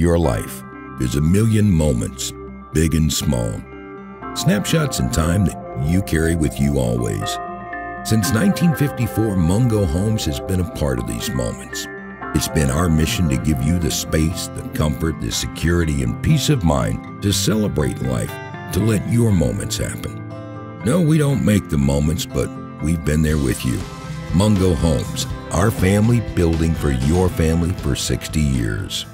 Your life is a million moments, big and small. Snapshots in time that you carry with you always. Since 1954, Mungo Homes has been a part of these moments. It's been our mission to give you the space, the comfort, the security, and peace of mind to celebrate life, to let your moments happen. No, we don't make the moments, but we've been there with you. Mungo Homes, our family building for your family for 60 years.